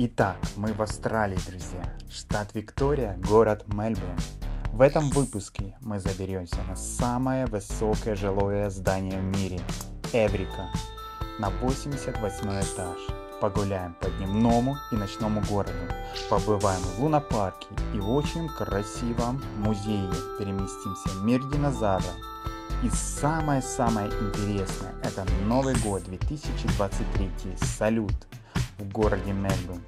Итак, мы в Австралии, друзья. Штат Виктория, город Мельбурн. В этом выпуске мы заберемся на самое высокое жилое здание в мире – Эврика, на 88 этаж. Погуляем по дневному и ночному городу, побываем в лунопарке и в очень красивом музее, переместимся в мир динозавров. И самое-самое интересное – это Новый год 2023, салют в городе Мельбурн.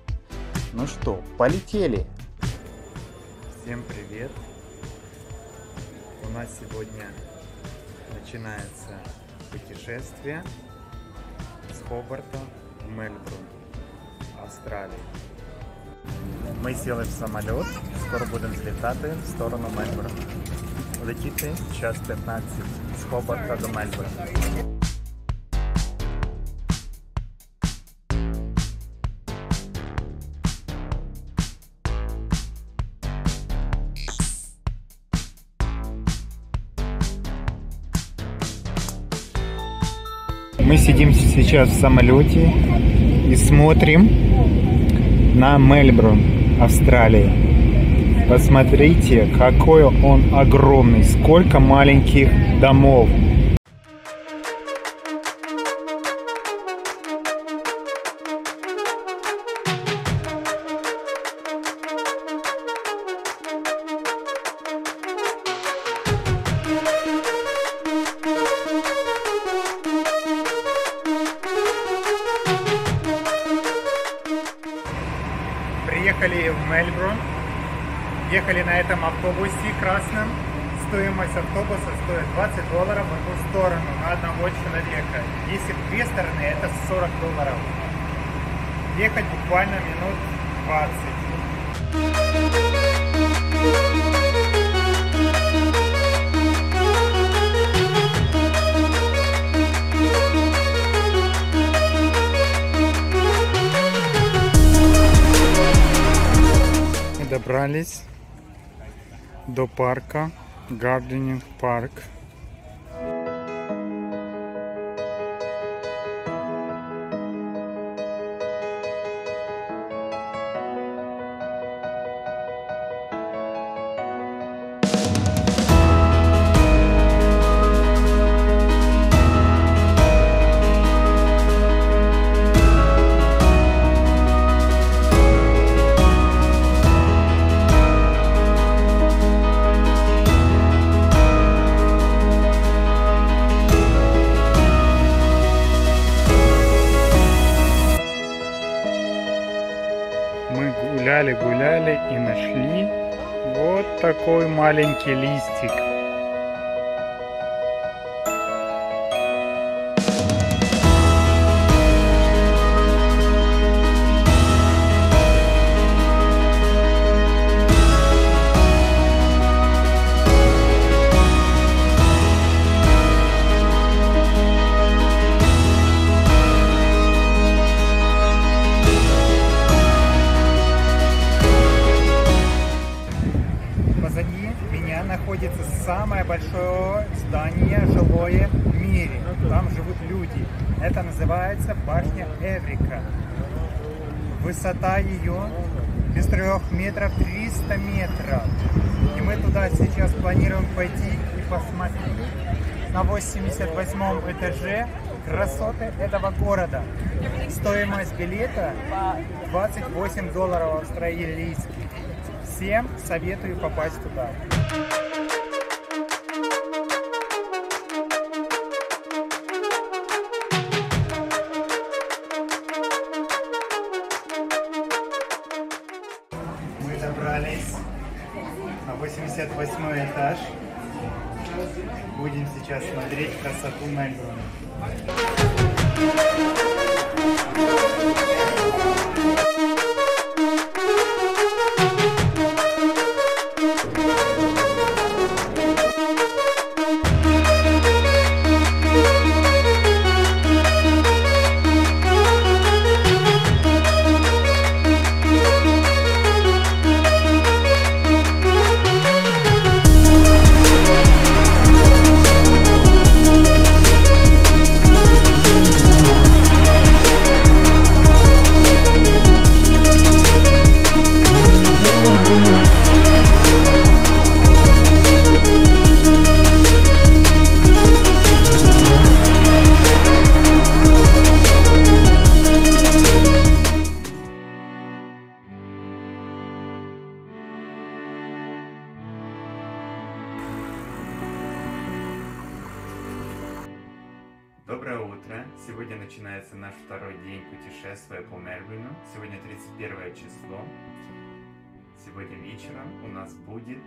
Ну что, полетели! Всем привет! У нас сегодня начинается путешествие с Хобарта в Мельбурн, Австралия. Ми сіли в самоліт, скоро будемо злітати в сторону Мельбурна. Летіти час 15 з Хобарта до Мельбурна. Мы сидим сейчас в самолете и смотрим на Мельбурн, Австралия. Посмотрите, какой он огромный, сколько маленьких домов. Приехали в Мельбурн, ехали на этом автобусе красном. Стоимость автобуса стоит 20 долларов в одну сторону на одного человека. Если в две стороны, это 40 долларов. Ехать буквально минут 20. Добрались до парка Гарденинг парк. Нашли вот такой маленький листик. Называется башня Эврика. Высота ее без трех метров 300 метров. И мы туда сейчас планируем пойти и посмотреть на 88 этаже красоты этого города. Стоимость билета 28 долларов австралийских. Всем советую попасть туда. Мы добрались на 88 этаж. Будем сейчас смотреть красоту Мельбурна. Доброе второй день путешествия по Мельбурну. Сегодня 31 число. Сегодня вечером у нас будет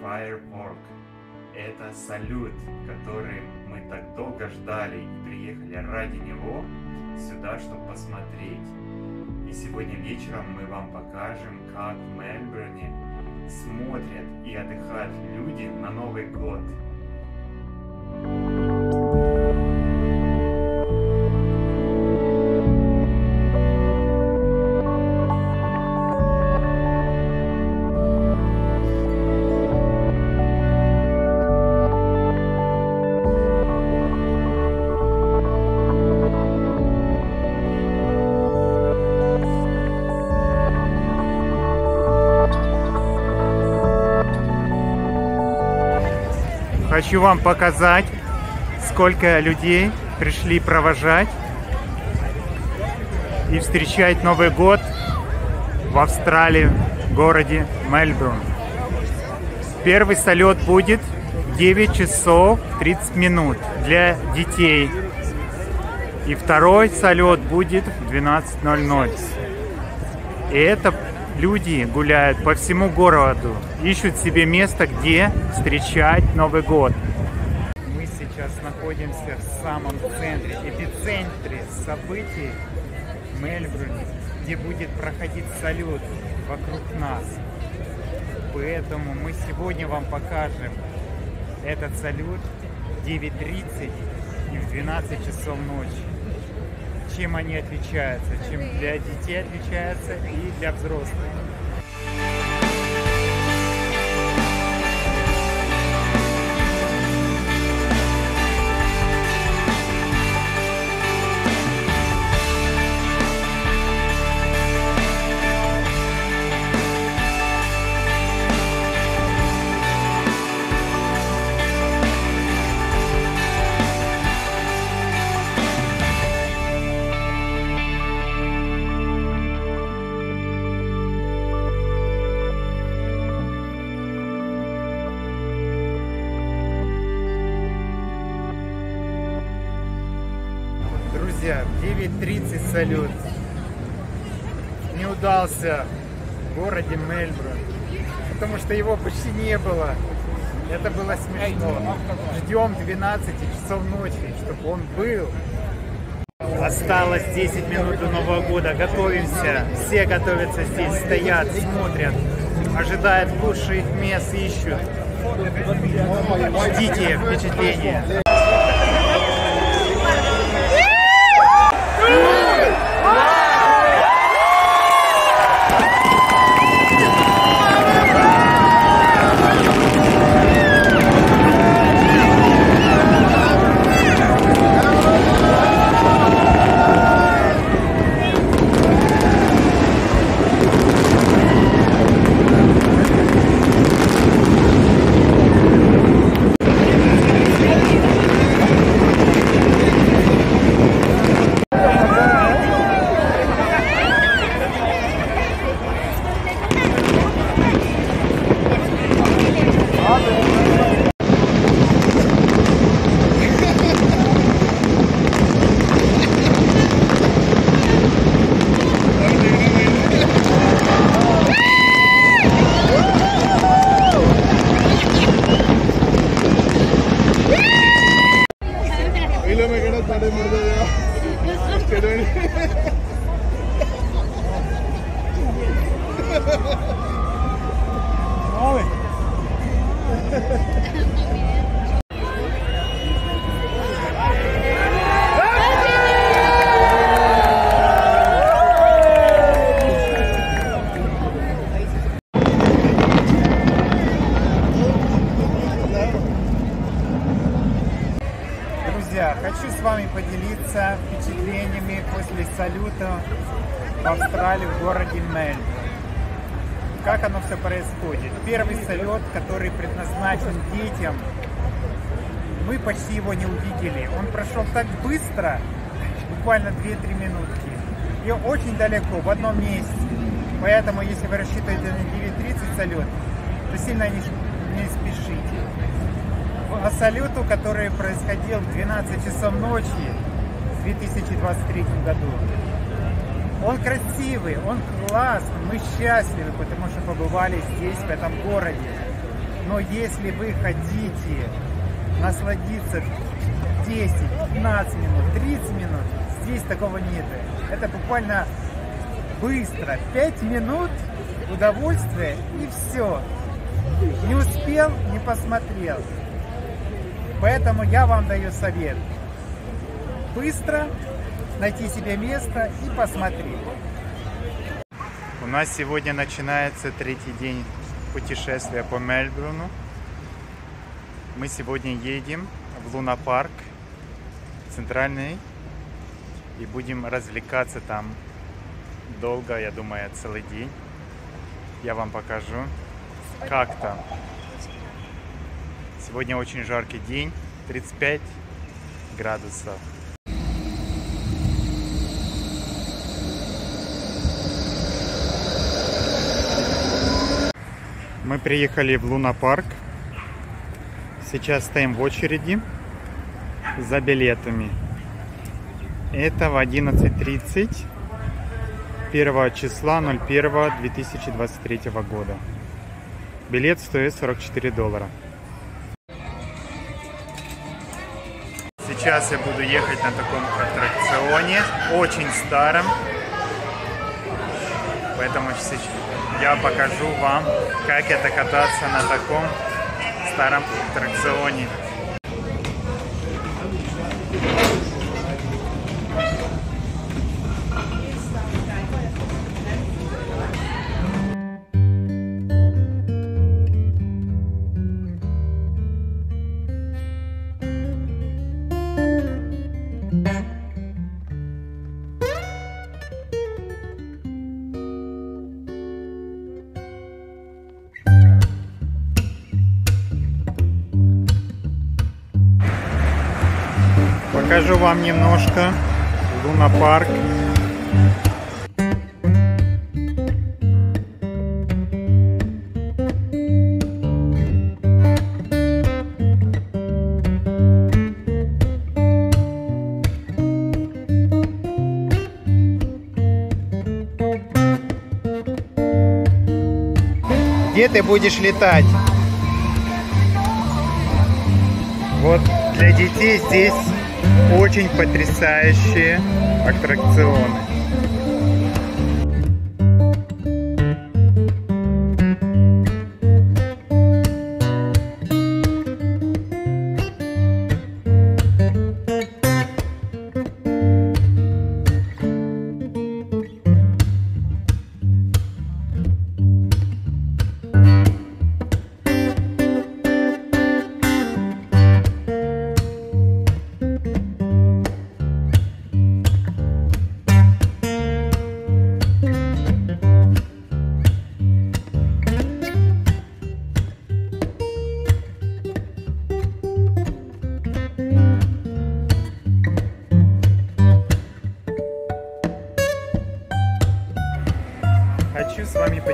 Firework. Это салют, который мы так долго ждали и приехали ради него сюда, чтобы посмотреть. И сегодня вечером мы вам покажем, как в Мельбурне смотрят и отдыхают люди на Новый год. Хочу вам показать, сколько людей пришли провожать и встречать Новый год в Австралии, в городе Мельбурн. Первый салют будет 9 часов 30 минут для детей. И второй салют будет в 12.00. И это люди гуляют по всему городу, ищут себе место, где встречать Новый год. Мы сейчас находимся в самом центре, эпицентре событий Мельбурне, где будет проходить салют вокруг нас. Поэтому мы сегодня вам покажем этот салют в 9.30 и в 12 часов ночи чем они отличаются, чем для детей отличаются и для взрослых. 9.30 салют. Не удался в городе Мельбурн, потому что его почти не было. Это было смешно. Ждем 12 часов ночи, чтобы он был. Осталось 10 минут до Нового года. Готовимся. Все готовятся здесь, стоят, смотрят, ожидают лучших мест, ищут. Ждите впечатления. Салют, который предназначен детям, мы почти его не увидели. Он прошел так быстро, буквально 2-3 минутки. И очень далеко, в одном месте. Поэтому, если вы рассчитываете на 9.30 салют, то сильно не, не спешите. в салюту, который происходил в 12 часов ночи в 2023 году. Он красивый, он классный, мы счастливы, потому что побывали здесь, в этом городе. Но если вы хотите насладиться 10, 15 минут, 30 минут, здесь такого нет. Это буквально быстро, 5 минут удовольствия и все. Не успел, не посмотрел. Поэтому я вам даю совет. Быстро найти себе место и посмотреть. У нас сегодня начинается третий день путешествия по Мельбурну. Мы сегодня едем в Луна Парк, центральный, и будем развлекаться там долго, я думаю, целый день. Я вам покажу, как там. Сегодня очень жаркий день, 35 градусов. Мы приехали в Луна Парк. Сейчас стоим в очереди за билетами. Это в 11.30 1 числа 01 2023 года. Билет стоит 44 доллара. Сейчас я буду ехать на таком аттракционе, очень старом. Поэтому я покажу вам, как это кататься на таком старом аттракционе. Вам немножко Луна Парк. Где ты будешь летать? Вот для детей здесь очень потрясающие аттракционы.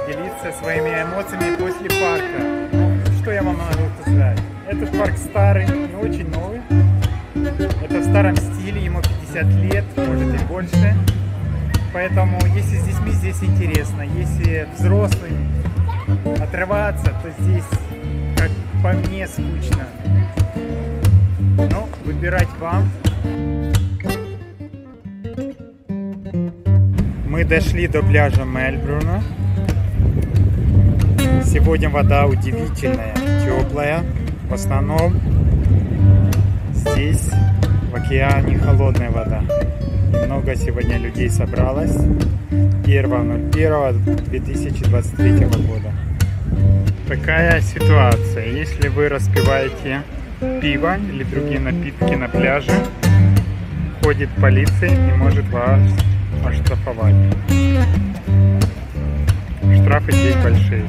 Поделиться своими эмоциями после парка. Что я вам могу сказать? Этот парк старый, не очень новый. Это в старом стиле, ему 50 лет, может и больше. Поэтому, если с детьми здесь интересно, если взрослым отрываться, то здесь, как по мне, скучно. Но выбирать вам. Мы дошли до пляжа Мельбурна. Сегодня вода удивительная, теплая. В основном здесь в океане холодная вода. Много сегодня людей собралось. 1.01.2023 года. Такая ситуация. Если вы распиваете пиво или другие напитки на пляже, ходит полиция и может вас оштрафовать. Штрафы здесь большие.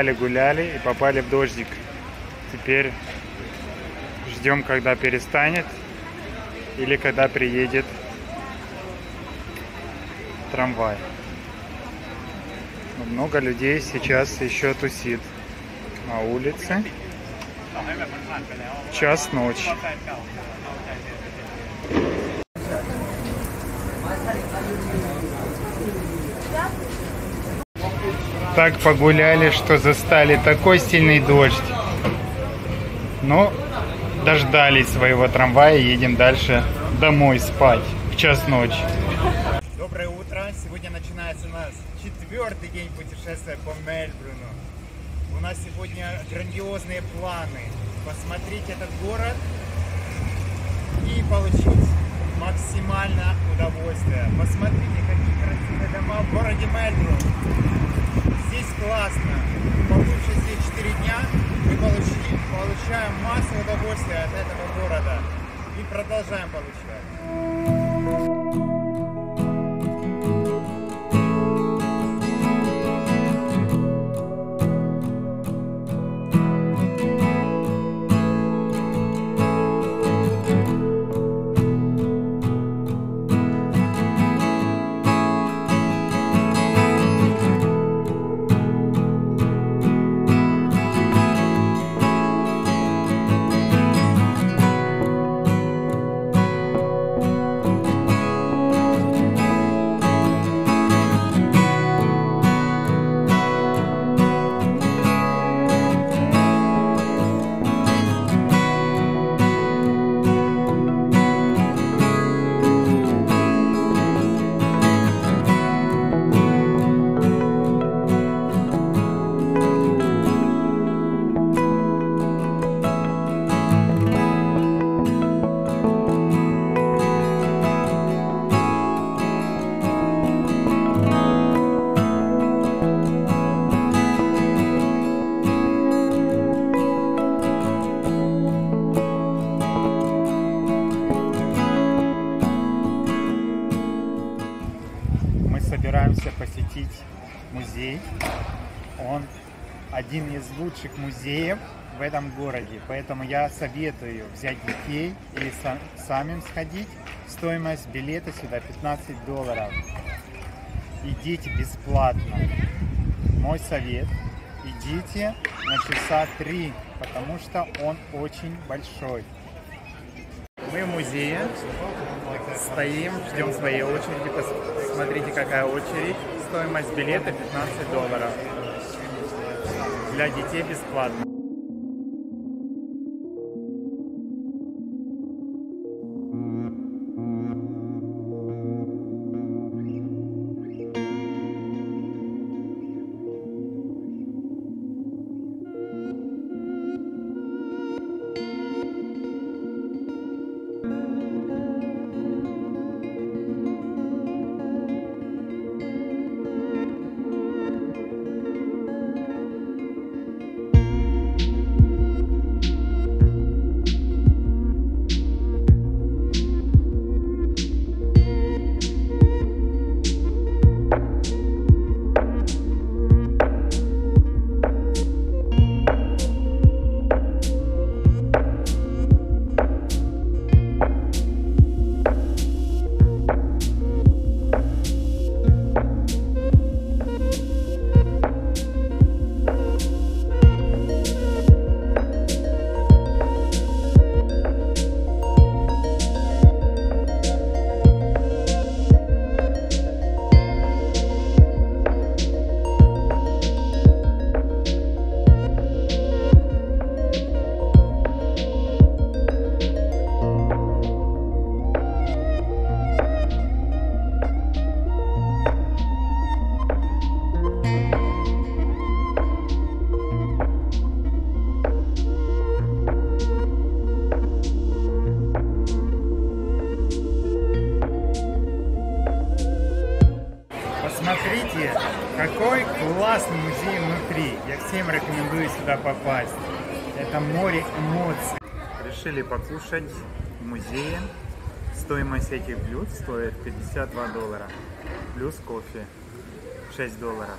Гуляли, гуляли и попали в дождик. Теперь ждем, когда перестанет или когда приедет трамвай. Много людей сейчас еще тусит на улице. Час ночи. Так погуляли, что застали такой сильный дождь. Но дождались своего трамвая едем дальше домой спать в час ночи. Доброе утро. Сегодня начинается у нас четвертый день путешествия по Мельбурну. У нас сегодня грандиозные планы. Посмотреть этот город и получить максимально удовольствие. Посмотрите, какие красивые дома в городе Мельбурн. Здесь классно. Побывши здесь 4 дня, мы получи- получаем массу удовольствия от этого города. И продолжаем получать. Лучших музеев в этом городе. Поэтому я советую взять детей или сам, самим сходить. Стоимость билета сюда 15 долларов. Идите бесплатно. Мой совет. Идите на часа три, потому что он очень большой. Мы в музее. Стоим, ждем своей очереди. Посмотрите, какая очередь. Стоимость билета 15 долларов. Для детей бесплатно. Внутри. Я всем рекомендую сюда попасть. Это море эмоций. Решили покушать в музее. Стоимость этих блюд стоит 52 доллара. Плюс кофе 6 долларов.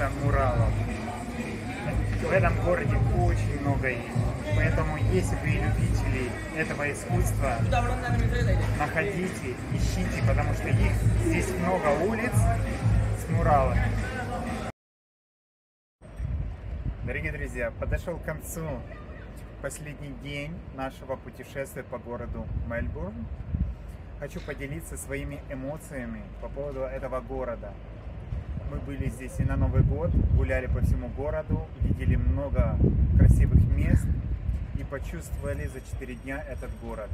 улица Муралов. В этом городе очень много их. Поэтому, если вы любители этого искусства, находите, ищите, потому что их здесь много улиц с муралами. Дорогие друзья, подошел к концу последний день нашего путешествия по городу Мельбурн. Хочу поделиться своими эмоциями по поводу этого города. Мы были здесь и на Новый год, гуляли по всему городу, видели много красивых мест и почувствовали за 4 дня этот город.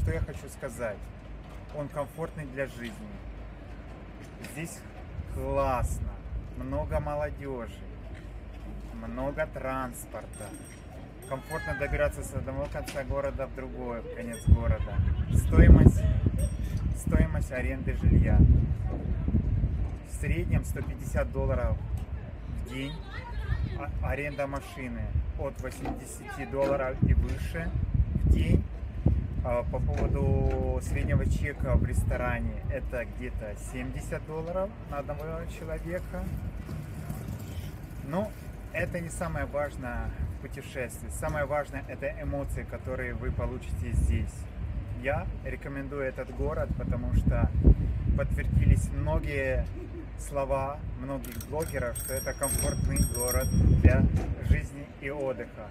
Что я хочу сказать? Он комфортный для жизни. Здесь классно, много молодежи, много транспорта. Комфортно добираться с одного конца города в другой конец города. Стоимость, стоимость аренды жилья. В среднем 150 долларов в день. А аренда машины от 80 долларов и выше в день. А по поводу среднего чека в ресторане это где-то 70 долларов на одного человека. Но это не самое важное в путешествии. Самое важное это эмоции, которые вы получите здесь. Я рекомендую этот город, потому что подтвердились многие слова многих блогеров, что это комфортный город для жизни и отдыха.